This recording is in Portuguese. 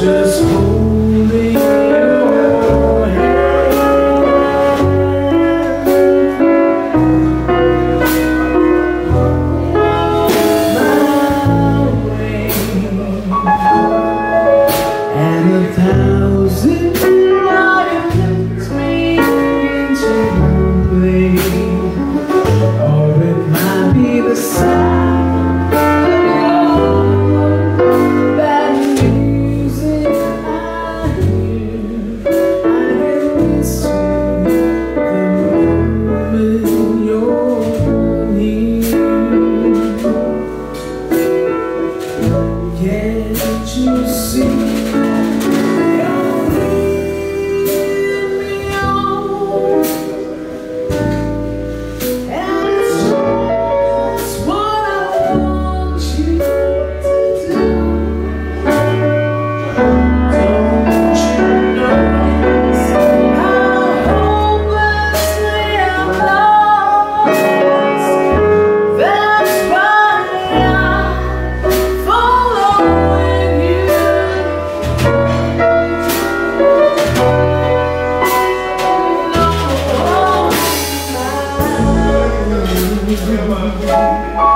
just Música